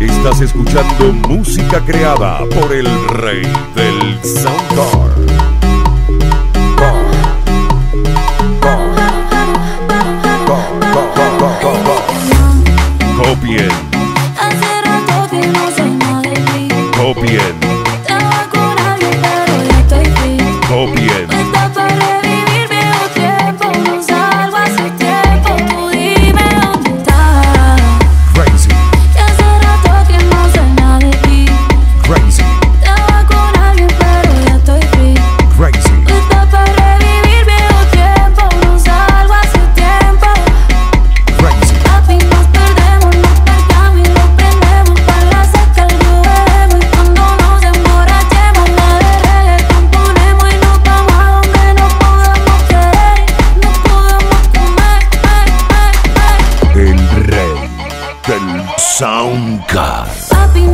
Estás escuchando música creada por el rey del soundcore. Copien. Copien. Copien. Soundcard. Papi,